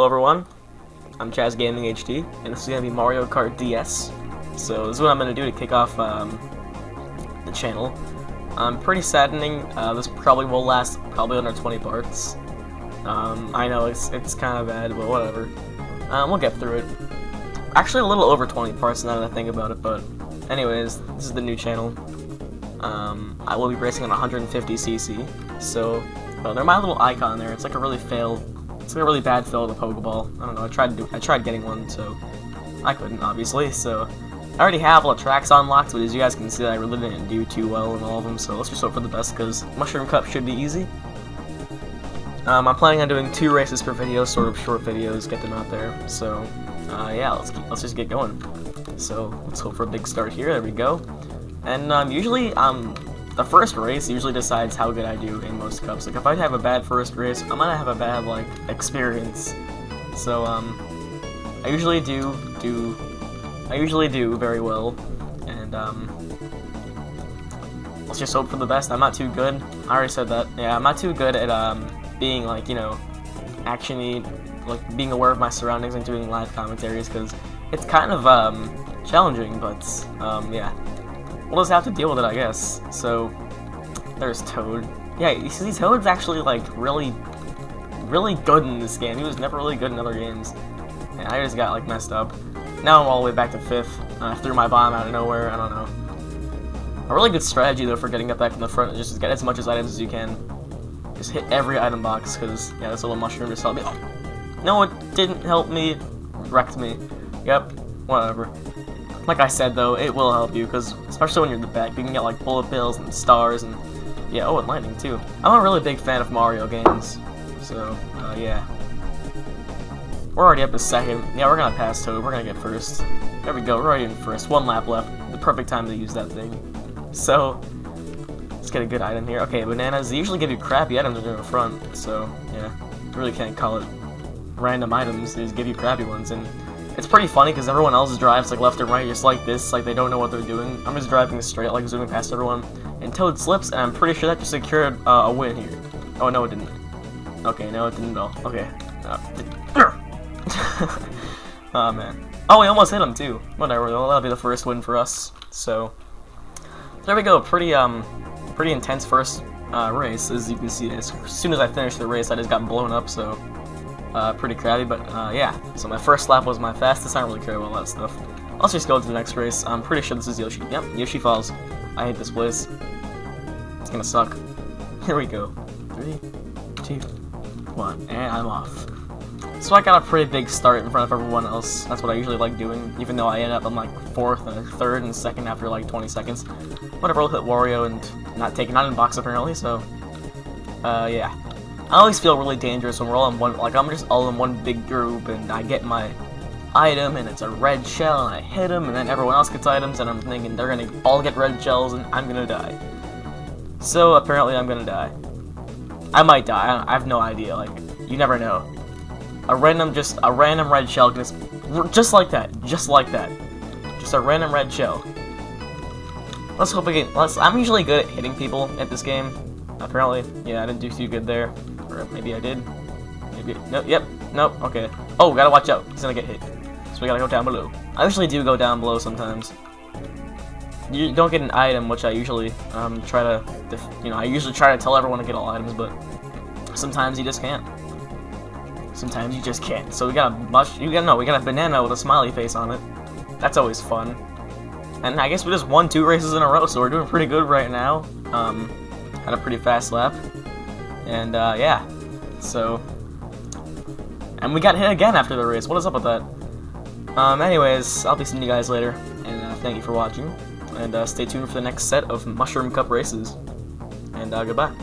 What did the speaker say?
Hello everyone, I'm Chaz Gaming HD, and this is to be Mario Kart DS. So this is what I'm to do to kick off um, the channel. I'm um, pretty saddening, uh, this probably will last probably under 20 parts. Um, I know it's, it's kind of bad, but whatever. Um, we'll get through it. Actually a little over 20 parts now that I think about it, but anyways, this is the new channel. Um, I will be racing on 150cc, so well, they're my little icon there. It's like a really failed it's a really bad fill of the Pokeball. I don't know. I tried to do. I tried getting one, so I couldn't, obviously. So I already have all the tracks unlocked, but as you guys can see, I really didn't do too well in all of them. So let's just hope for the best, because Mushroom Cup should be easy. Um, I'm planning on doing two races per video, sort of short videos, get them out there. So uh, yeah, let's keep, let's just get going. So let's hope for a big start here. There we go. And um, usually, um, the first race usually decides how good I do in most cups. Like if I have a bad first race, I'm gonna have a bad like experience. So um, I usually do do I usually do very well, and um, let's just hope for the best. I'm not too good. I already said that. Yeah, I'm not too good at um being like you know actiony, like being aware of my surroundings and doing live commentaries because it's kind of um challenging. But um yeah we'll just have to deal with it, I guess. So, there's Toad. Yeah, you see, Toad's actually, like, really, really good in this game. He was never really good in other games. And I just got, like, messed up. Now I'm all the way back to 5th. Uh, I threw my bomb out of nowhere, I don't know. A really good strategy, though, for getting up back in the front is just get as much as items as you can. Just hit every item box, because, yeah, this little mushroom just helped me. Oh, no, it didn't help me. Wrecked me. Yep, whatever. Like I said, though, it will help you, because especially when you're in the back, you can get, like, bullet bills and stars, and, yeah, oh, and lightning, too. I'm a really big fan of Mario games, so, uh, yeah. We're already up to second. Yeah, we're gonna pass Toad. We're gonna get first. There we go, we're already in first. One lap left. The perfect time to use that thing. So, let's get a good item here. Okay, bananas, they usually give you crappy items in the front, so, yeah. you really can't call it random items. They just give you crappy ones, and it's pretty funny because everyone else drives like left and right just like this, like they don't know what they're doing. I'm just driving straight, like zooming past everyone. And Toad slips, and I'm pretty sure that just secured uh, a win here. Oh, no it didn't. Okay, no it didn't at all. Okay. oh man. Oh, we almost hit him too. Whatever, well, that'll be the first win for us. So, there we go. Pretty, um, pretty intense first uh, race, as you can see. As soon as I finished the race, I just got blown up, so uh, pretty crabby, but uh, yeah. So my first lap was my fastest. I don't really care about that stuff. Let's just go to the next race. I'm pretty sure this is Yoshi. Yep, Yoshi Falls. I hate this place. It's gonna suck. Here we go. Three, two, one, and I'm off. So I got a pretty big start in front of everyone else. That's what I usually like doing, even though I end up on like fourth and third and second after like 20 seconds. Whatever, I'll hit Wario and not taking out in box apparently, so uh, yeah. I always feel really dangerous when we're all in one, like I'm just all in one big group and I get my item and it's a red shell and I hit them and then everyone else gets items and I'm thinking they're gonna all get red shells and I'm gonna die. So apparently I'm gonna die. I might die, I have no idea, like, you never know. A random, just, a random red shell just, just like that, just like that. Just a random red shell. Let's hope we get, let's, I'm usually good at hitting people at this game. Apparently, yeah, I didn't do too good there. Maybe I did. Maybe. No, yep. Nope. Okay. Oh, gotta watch out. He's gonna get hit. So we gotta go down below. I usually do go down below sometimes. You don't get an item, which I usually um, try to, you know, I usually try to tell everyone to get all items, but sometimes you just can't. Sometimes you just can't. So we got a mush. You gotta know. We got a banana with a smiley face on it. That's always fun. And I guess we just won two races in a row, so we're doing pretty good right now. Um, had a pretty fast lap. And uh, yeah, so and we got hit again after the race. What is up with that? Um, anyways, I'll be seeing you guys later, and uh, thank you for watching. And uh, stay tuned for the next set of Mushroom Cup races. And uh, goodbye.